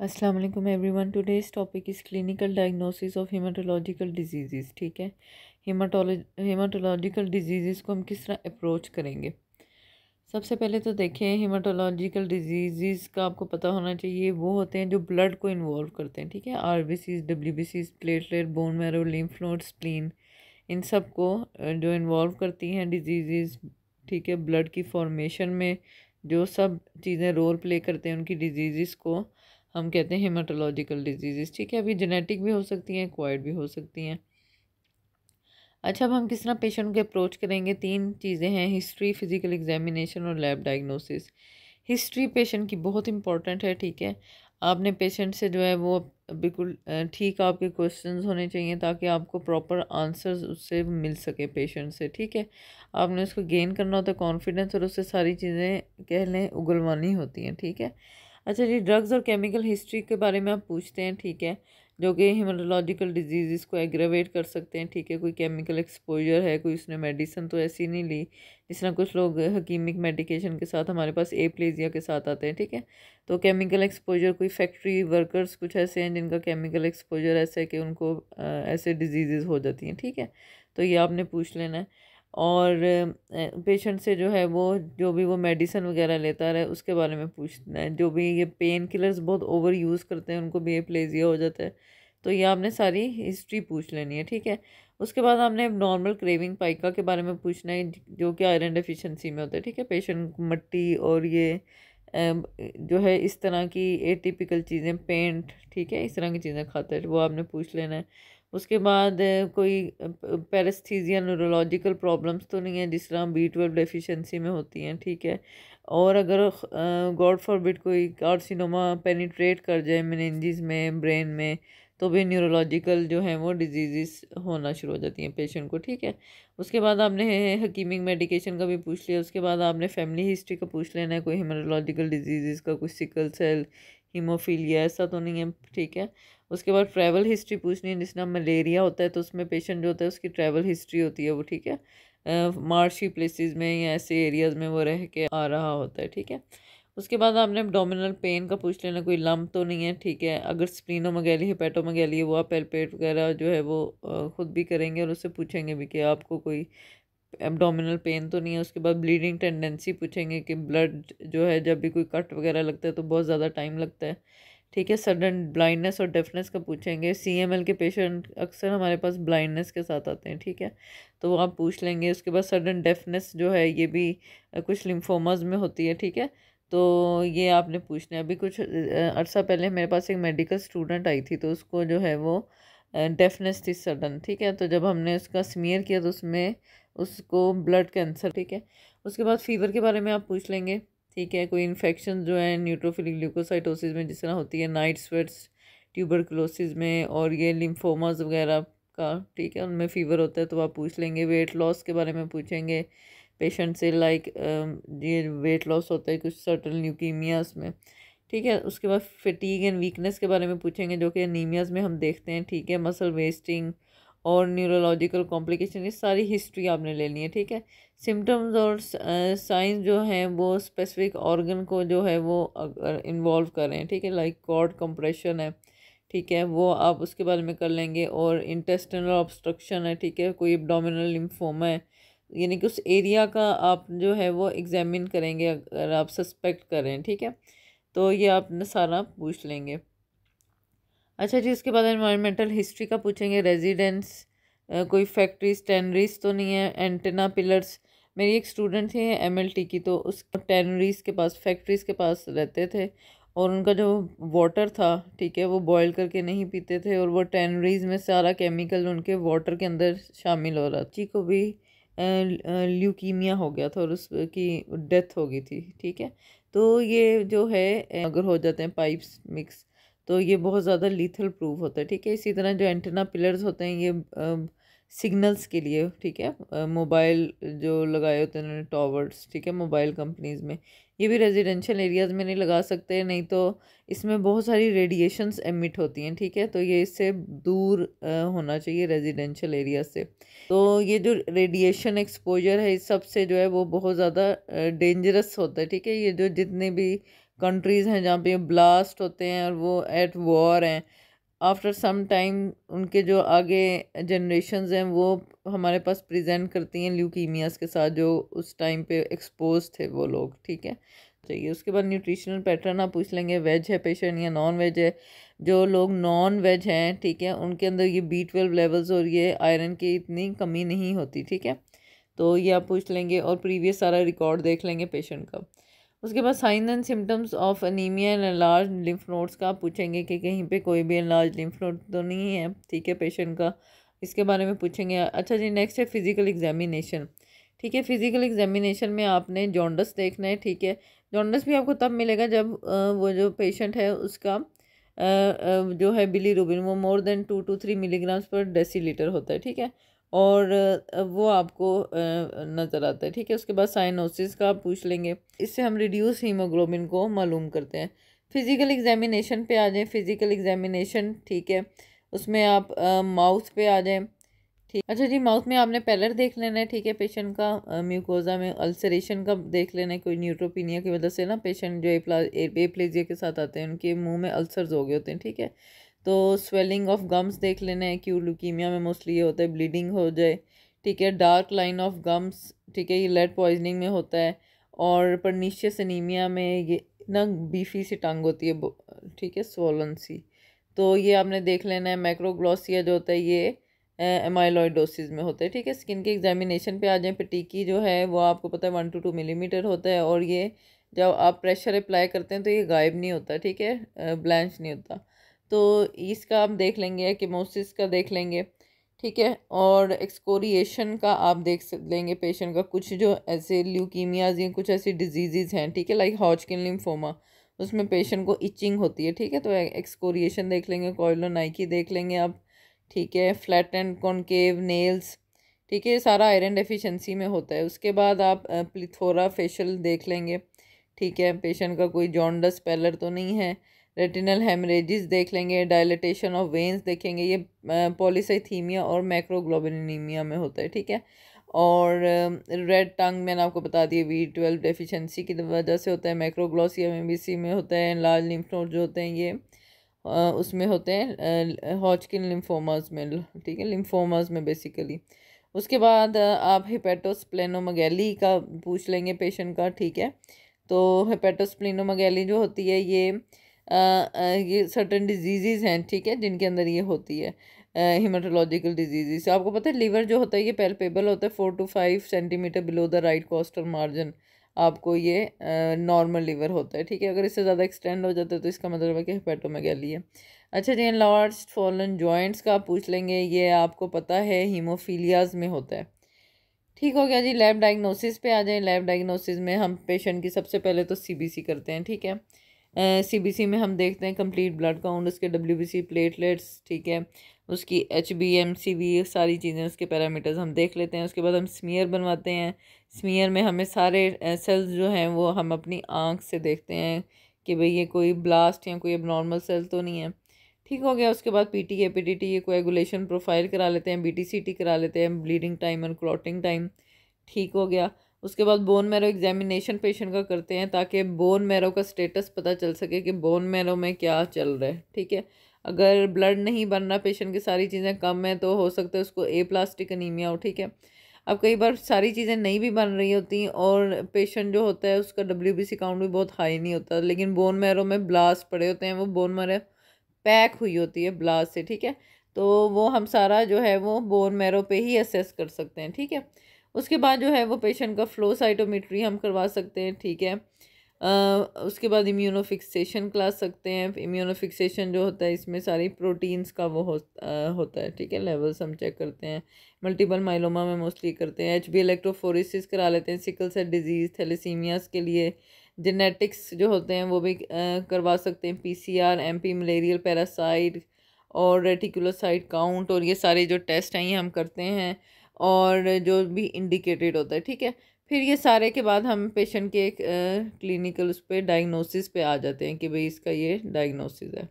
अस्सलाम वालेकुम everyone today's topic is clinical diagnosis of haematological disease ठीक है? हेमाटोलॉजी हेमाटोलॉजिकल डिज़ीज़ को हम किस तरह अप्रोच करेंगे? सबसे पहले तो देखें हेमाटोलॉजिकल डिज़ीज़ का आपको पता होना चाहिए, वो होते हैं जो ब्लड को इन्वॉल्व करते हैं, ठीक है? R B Cs W B Cs platelet bone marrow lymph node spleen इन सबको जो इन्वॉल्व करती हैं डिज़ीज़ ठीक है? ब्लड की फॉर्मेशन में जो सब चीज़ें रोल प्ले करते हैं उनकी डिज़ीज़ को हम कहते हैं हेमाटोलॉजिकल डिज़ीज़ ठीक है? अभी जेनेटिक भी हो सकती हैं क्वाइड भी हो सकती हैं। अच्छा अब हम किस तरह पेशेंट को अप्रोच करेंगे? तीन चीज़ें हैं हिस्ट्री फ़िज़िकल एग्जामिनेशन और लैब डायग्नोसिस हिस्ट्री पेशेंट की बहुत इंपॉर्टेंट है, ठीक है? आपने पेशेंट से जो है वो बिल्कुल ठीक आपके क्वेश्चंस होने चाहिए ताकि आपको प्रॉपर आंसर्स उससे मिल सके पेशेंट से, ठीक है? आपने उसको गेन करना होता है कॉन्फिडेंस और उससे सारी चीज़ें कह लें उगलवानी होती हैं, ठीक है? अच्छा जी ड्रग्स और केमिकल हिस्ट्री के बारे में आप पूछते हैं, ठीक है, जो कि हेमाटोलॉजिकल डिज़ीज़ को एग्रेवेट कर सकते हैं, ठीक है, कोई केमिकल एक्सपोजर है, कोई उसने मेडिसिन तो ऐसी नहीं ली, जिस तरह कुछ लोग हकीमिक मेडिकेशन के साथ हमारे पास ए प्लेजिया के साथ आते हैं, ठीक है तो केमिकल एक्सपोजर कोई फैक्ट्री वर्कर्स कुछ ऐसे हैं जिनका केमिकल एक्सपोजर ऐसा है कि उनको ऐसे डिज़ीज़ हो जाती हैं, ठीक है तो ये आपने पूछ लेना है। और पेशेंट से जो है वो, जो भी वो मेडिसिन वगैरह लेता रहे, उसके बारे में पूछना है। जो भी ये पेन किलर्स बहुत ओवर यूज़ करते हैं, उनको भी प्लेजिया हो जाता है। तो ये आपने सारी हिस्ट्री पूछ लेनी है, ठीक है? उसके बाद आपने नॉर्मल क्रेविंग पाइका के बारे में पूछना है, जो कि आयरन डेफिशिएंसी में होता है, ठीक है? पेशेंट मट्टी और ये जो है इस तरह की एटिपिकल चीज़ें पेंट ठीक है? इस तरह की चीज़ें खाता है, वो आपने पूछ लेना है। उसके बाद कोई पैरस्थीजिया न्यूरोलॉजिकल प्रॉब्लम्स तो नहीं है जिस तरह बी ट्वेल्व डेफिशिएंसी में होती हैं, ठीक है? और अगर गॉड फॉरबिड कोई कार्सिनोमा पेनिट्रेट कर जाए मेनेंजिस में ब्रेन में तो भी न्यूरोलॉजिकल जो है वो डिज़ीज़ होना शुरू हो जाती हैं पेशेंट को, ठीक है? उसके बाद आपने हकीमिक मेडिकेशन का भी पूछ लिया, उसके बाद आपने फैमिली हिस्ट्री का पूछ लेना है, कोई हेमोरोलॉजिकल डिज़ीज़ का, कोई सिकल सेल हीमोफीलिया, ऐसा तो नहीं है, ठीक है। उसके बाद ट्रैवल हिस्ट्री पूछनी है, जिसमें मलेरिया होता है तो उसमें पेशेंट जो होता है, उसकी ट्रैवल हिस्ट्री होती है वो, ठीक है। मार्शी प्लेसेस में या ऐसे एरियाज़ में वो रह के आ रहा होता है, ठीक है। उसके बाद आपने डोमिनल पेन का पूछ लेना, कोई लम्ब तो नहीं है, ठीक है। अगर स्प्लिनोमगैली हिपेटोमगैली है, वो आप पेलपेट वगैरह जो है वो ख़ुद भी करेंगे और उससे पूछेंगे भी कि आपको कोई एबडोमिनल पेन तो नहीं है, उसके बाद ब्लीडिंग टेंडेंसी पूछेंगे कि ब्लड जो है, जब भी कोई कट वगैरह लगता है तो बहुत ज़्यादा टाइम लगता है। ठीक है सडन ब्लाइंडनेस और डेफनेस का पूछेंगे। सी एम एल के पेशेंट अक्सर हमारे पास ब्लाइंडनेस के साथ आते हैं, ठीक है? तो वो आप पूछ लेंगे। उसके बाद सडन डेफनेस जो है, ये भी कुछ लिम्फोमाज में होती है, ठीक है? तो ये आपने पूछना है। अभी कुछ अर्सा पहले मेरे पास एक मेडिकल स्टूडेंट आई थी तो उसको जो है वो डेफनेस थी सडन, ठीक है? तो जब हमने उसका स्मीयर किया तो उसमें उसको ब्लड कैंसर ठीक है? उसके बाद फीवर के बारे में आप पूछ लेंगे, ठीक है? कोई इन्फेक्शन जो है न्यूट्रोफिलिक ल्यूकोसाइटोसिस में जिस तरह होती है नाइट स्वेट्स ट्यूबरकुलोसिस में और ये लिम्फोमास वगैरह का, ठीक है? उनमें फ़ीवर होता है तो आप पूछ लेंगे। वेट लॉस के बारे में पूछेंगे पेशेंट से लाइक ये वेट लॉस होता है कुछ सर्टन ल्यूकीमियाज में। ठीक है, उसके बाद फिटीग एंड वीकनेस के बारे में पूछेंगे, जो कि अनीमियाज में हम देखते हैं, ठीक है मसल वेस्टिंग और न्यूरोलॉजिकल कॉम्प्लिकेशन ये सारी हिस्ट्री आपने लेनी है, ठीक है। सिम्टम्स और साइंस जो हैं, वो स्पेसिफिक ऑर्गन को जो है, वो अगर इन्वॉल्व कर रहे हैं, ठीक है लाइक कॉर्ड कंप्रेशन है, ठीक है, वो आप उसके बारे में कर लेंगे और इंटेस्टिनल ऑब्स्ट्रक्शन है, ठीक है, कोई एबडोमिनल लिम्फोमा है, यानी कि उस एरिया का आप जो है, वो एग्जामिन करेंगे, अगर आप सस्पेक्ट करें ठीक है। तो ये आप सारा पूछ लेंगे। अच्छा जी उसके बाद इन्वायरमेंटल हिस्ट्री का पूछेंगे। रेजिडेंस कोई फैक्ट्रीज टेनरीज तो नहीं है एंटेना पिलर्स मेरी एक स्टूडेंट थी एमएलटी की तो उस टेनरीज के पास फैक्ट्रीज के पास रहते थे और उनका जो वाटर था, ठीक है, वो बॉयल करके नहीं पीते थे और वो टेनरीज में सारा केमिकल उनके वाटर के अंदर शामिल हो रहा। जी, को भी ल्यूकीमिया हो गया था और उसकी डेथ हो गई थी, ठीक है? तो ये जो है अगर हो जाते हैं पाइप्स मिक्स तो ये बहुत ज़्यादा लीथल प्रूफ होता है, ठीक है? इसी तरह जो एंटेना पिलर्स होते हैं, ये सिग्नल्स के लिए, ठीक है? मोबाइल जो लगाए होते हैं उन्होंने टावर्स ठीक है? मोबाइल कंपनीज़ में ये भी रेजिडेंशियल एरियाज़ में नहीं लगा सकते, नहीं तो इसमें बहुत सारी रेडिएशंस एमिट होती हैं, ठीक है? तो ये इससे दूर होना चाहिए रेजिडेंशियल एरिया से। तो ये जो रेडिएशन एक्सपोजर है, इस सबसे जो है वो बहुत ज़्यादा डेंजरस होता है, ठीक है? ये जो जितने भी कंट्रीज़ हैं जहाँ पे ब्लास्ट होते हैं और वो एट वॉर हैं आफ्टर सम टाइम उनके जो आगे जनरेशन हैं, वो हमारे पास प्रेजेंट करती हैं ल्यूकीमियास के साथ, जो उस टाइम पे एक्सपोज थे वो लोग, ठीक है? चाहिए उसके बाद न्यूट्रिशनल पैटर्न आप पूछ लेंगे वेज है पेशेंट या नॉन वेज है? जो लोग नॉन वेज हैं, ठीक है, उनके अंदर ये बी ट्वेल्व लेवल्स और ये आयरन की इतनी कमी नहीं होती, ठीक है? तो ये आप पूछ लेंगे और प्रीवियस सारा रिकॉर्ड देख लेंगे पेशेंट का। उसके बाद sign and symptoms of anaemia and large lymph nodes का आप पूछेंगे कि कहीं पे कोई भी लार्ज लिम्फ नोड तो नहीं है, ठीक है पेशेंट का। इसके बारे में पूछेंगे। अच्छा जी नेक्स्ट है फ़िज़िकल एग्जामिनेशन ठीक है फ़िज़िकल एग्जामिनेशन में आपने जॉन्डस देखना है, ठीक है। जॉन्डस भी आपको तब मिलेगा जब वो जो पेशेंट है उसका जो है बिली रूबिन वो more than two two three milligrams per decilitre होता है, ठीक है। और वो आपको नज़र आता है, ठीक है? उसके बाद साइनोसिस का आप पूछ लेंगे। इससे हम रिड्यूस हीमोग्लोबिन को मालूम करते हैं। फ़िज़िकल एग्जामिनेशन पे आ जाएँ फ़िज़िकल एग्जामिनेशन ठीक है? उसमें आप माउथ पे आ जाएँ, ठीक। अच्छा जी माउथ में आपने पैलर देख लेना है, ठीक है? पेशेंट का म्यूकोजा में अल्सरेशन का देख लेना है, कोई न्यूट्रोपिनिया की वजह से ना पेशेंट जो एप्लेजिया के साथ आते हैं, उनके मुँह में अल्सर्स हो गए होते हैं, ठीक है? तो स्वेलिंग ऑफ़ गम्स देख लेना है क्यों लुकीमिया में मोस्टली ये होता है ब्लीडिंग हो जाए, ठीक है डार्क लाइन ऑफ़ गम्स ठीक है, ये लेड पॉइजनिंग में होता है और परनीशियस अनीमिया में ये ना बीफी सी टांग होती है ठीक है सोलन सी। तो ये आपने देख लेना है मैक्रोग्लॉसिया जो होता है ये एमाइलॉइडोसिस में होता है, ठीक है स्किन के एग्जामिनेशन पे आ जाए पटीकी जो है, वो आपको पता है वन टू टू मिलीमीटर होता है और ये जब आप प्रेशर अप्लाई करते हैं तो ये गायब नहीं होता, ठीक है ब्लैंच नहीं होता। तो इसका आप देख लेंगे केमोसिस का देख लेंगे, ठीक है? और एक्सकोरिएशन का आप देख लेंगे पेशेंट का, कुछ जो ऐसे ल्यूकीमियाज या कुछ ऐसी डिज़ीज़ हैं, ठीक है? लाइक हॉचकिन लिम्फोमा उसमें पेशेंट को इचिंग होती है, ठीक है? तो एक्सकोरिएशन देख लेंगे कोयलो नाइकी देख लेंगे आप, ठीक है? फ्लैट एंड कॉनकेव नेल्स ठीक है? सारा आयरन डेफिशिएंसी में होता है। उसके बाद आप प्लिथोरा फेशियल देख लेंगे, ठीक है? पेशेंट का कोई जॉन्डस पैलर तो नहीं है रेटिनल हेमरेजिस देख लेंगे डायलिटेशन ऑफ़ वेंस देखेंगे, ये पॉलीसाइथीमिया और मैक्रोग्लोबिनीमिया में होता है, ठीक है? और रेड टंग मैंने आपको बता दिया वी ट्वेल्व डेफिशिएंसी की वजह से होता है मैक्रोग्लोसिया में भी सी में होता है लाल लिम्फ नोड जो होते हैं ये उसमें होते हैं हॉचकिन लिम्फोमास में, ठीक है? लिम्फोमास में बेसिकली उसके बाद आप हिपेटोस्प्लेनोमगैली का पूछ लेंगे पेशेंट का, ठीक है? तो हिपेटोस्प्लेनोमगैली जो होती है ये ये सर्टन डिज़ीज़ हैं, ठीक है, जिनके अंदर ये होती है हिमाटोलॉजिकल डिज़ीज़ आपको पता है लीवर जो होता है, ये पेल्पेबल होता है four two five centimetre below the right costal margin आपको ये नॉर्मल लीवर होता है, ठीक है। अगर इससे ज़्यादा एक्सटेंड हो जाता है तो इसका मतलब है कि हेपेटोमेगैली है। अच्छा जी लार्ज फॉलन जॉइंट्स का आप पूछ लेंगे, ये आपको पता है हीमोफीलियाज में होता है। ठीक हो गया जी लैब डायग्नोसिस पे आ जाए। लैब डायग्नोसिस में हम पेशेंट की सबसे पहले तो सीबीसी करते हैं, ठीक है? सीबीसी में हम देखते हैं कंप्लीट ब्लड काउंट उसके डब्ल्यूबीसी प्लेटलेट्स ठीक है? उसकी एच बी एम सी सारी चीज़ें, उसके पैरामीटर्स हम देख लेते हैं। उसके बाद हम स्मीयर बनवाते हैं। स्मीयर में हमें सारे सेल्स जो हैं, वो हम अपनी आँख से देखते हैं कि भाई ये कोई ब्लास्ट या कोई अब नॉर्मल सेल तो नहीं है। ठीक हो गया। उसके बाद पीटी ए पीटीटी ये कोएगुलेशन प्रोफ़ाइल करा लेते हैं बी टी सी टी करा लेते हैं ब्लीडिंग टाइम और क्लॉटिंग टाइम ठीक हो गया। उसके बाद बोन मैरो एग्जामिनेशन पेशेंट का करते हैं ताकि बोन मैरो का स्टेटस पता चल सके कि बोन मैरो में क्या चल रहा है, ठीक है? अगर ब्लड नहीं बन रहा पेशेंट की सारी चीज़ें कम है तो हो सकता है उसको ए प्लास्टिक अनीमिया हो, ठीक है? अब कई बार सारी चीज़ें नहीं भी बन रही होती और पेशेंट जो होता है, उसका डब्ल्यू बी सी काउंट भी बहुत हाई नहीं होता, लेकिन बोन मैरो में ब्लास्ट पड़े होते हैं, वो बोन मैरो पैक हुई होती है ब्लास्ट से, ठीक है? तो वो हम सारा जो है, वो बोन मैरो पे ही असेस कर सकते हैं, ठीक है? उसके बाद जो है वो पेशेंट का फ्लो साइटोमीट्री हम करवा सकते हैं ठीक है? आ, उसके बाद इम्यूनोफिक्सेशन करा सकते हैं इम्यूनोफिक्सेशन जो होता है इसमें सारी प्रोटीन्स का वो हो, आ, होता है ठीक है? लेवल्स हम चेक करते हैं मल्टीपल माइलोमा में मोस्टली करते हैं एच बी इलेक्ट्रोफोरिसिस करा लेते हैं सिकल सेल डिज़ीज़ थैलेसीमियास के लिए जेनेटिक्स जो होते हैं वो भी आ, करवा सकते हैं P C R malarial parasite और रेटिकुलोसाइड काउंट और ये सारे जो टेस्ट हैं ये हम करते हैं। और जो भी इंडिकेटेड होता है, ठीक है? फिर ये सारे के बाद हम पेशेंट के एक क्लिनिकल उस पर डायग्नोसिस पे आ जाते हैं कि भाई इसका ये डायग्नोसिस है।